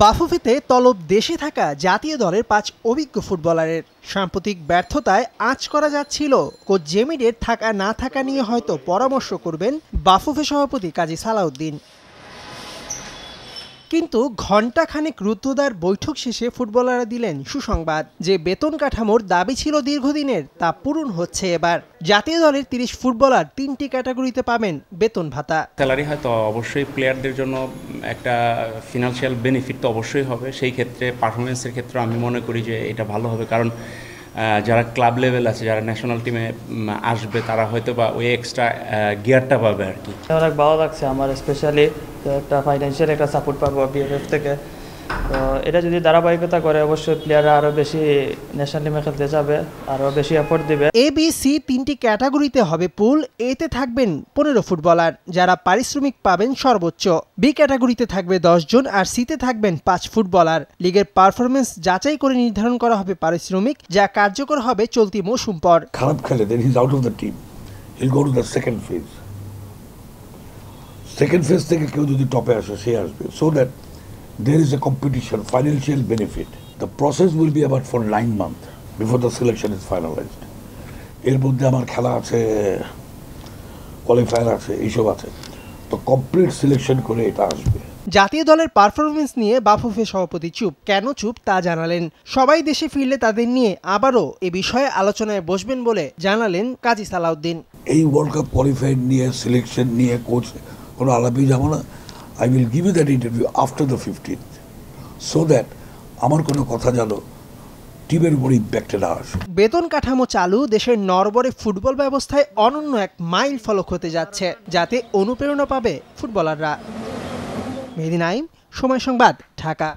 বাফুফেতে তলব দেশে থাকা জাতীয় দলের পাঁচ অভিজ্ঞ ফুটবলারের। সাম্প্রতিক ব্যর্থতায় আঁচ করা যাচ্ছিল। কোচ জেমিডের থাকা না থাকা নিয়ে হয়তো পরামর্শ করবেন বাফুফে সভাপতি কাজী সালাউদ্দিন। কিন্তু ঘণ্টাখানেক রুদ্ধদ্বার বৈঠক শেষে ফুটবলাররা দিলেন সুসংবাদ যে বেতন কাঠামোর দাবি ছিল দীর্ঘদিনের তা পূরণ হচ্ছে এবার। জাতীয় দলের তিরিশ ফুটবলার তিনটি ক্যাটাগরিতে পাবেন বেতন ভাতা। স্যালারি হয়তো অবশ্যই প্লেয়ারদের জন্য একটা ফিনান্সিয়াল বেনিফিট তো অবশ্যই হবে। সেই ক্ষেত্রে পারফরমেন্সের ক্ষেত্রে আমি মনে করি যে এটা ভালো হবে। কারণ যারা ক্লাব লেভেল আছে যারা ন্যাশনাল টিমে আসবে তারা হয়তো বা ওই এক্সট্রা গিয়ারটা পাবে আর কি। অনেক ভালো লাগছে আমার স্পেশালি একটা ফাইন্যান্সিয়াল একটা সাপোর্ট পাবো বিএফএফ থেকে। তো এটা যদি ধারাবাহিকতা করে অবশ্যই প্লেয়াররা আরও বেশি ন্যাশনাল টিমে খেলতে যাবে আরও বেশি এফোর্ট দিবে। এ বি সি তিনটি ক্যাটাগরিতে হবে পুল এতে থাকবেন পনেরো ফুটবলার যারা পারিশ্রমিক পাবেন সর্বোচ্চ। বি ক্যাটাগরিতে থাকবে দশ জন আর সিতে থাকবেন পাঁচ ফুটবলার। লিগের পারফরমেন্স যাচাই করে নির্ধারণ করা হবে পারিশ্রমিক যা কার্যকর হবে চলতি মৌসুম পর। খারাপ খেলে then his out of the team he'll go to the second phase second phase থেকে কেউ যদি টপে আসে সে আসবে। So that there is a competition financial benefit the process will be about for nine month before the selection is finalised এর মধ্যে আমার খেলা আছে কোয়ালিফায়ার আছে এইসব আছে। তো কমপ্লিট সিলেকশন করে এটা আসবে। জাতীয় দলের পারফরমেন্স নিয়ে বাফুফে সভাপতি চুপ। কেন চুপ তা জানালেন। সবাই দেশে ফিরলে তাদের নিয়ে আবারও এ বিষয়ে আলোচনায় বসবেন বলে জানালেন কাজী সালাউদ্দিন। এই ওয়ার্ল্ড কাপ কোয়ালিফাইড নিয়ে সিলেকশন নিয়ে কোচ কোনো আলাপি যাব না। I will give you that interview after the fifteen so that আমার কোনো কথা যেন টিমের উপর ইম্প্যাক্টে না আসে। বেতন কাঠামো চালু দেশের নরবরে ফুটবল ব্যবস্থায় অনন্য এক মাইল ফলক হতে যাচ্ছে, যাতে অনুপ্রেরণা পাবে ফুটবলাররা। মেদিনাইম সময় সংবাদ, ঢাকা।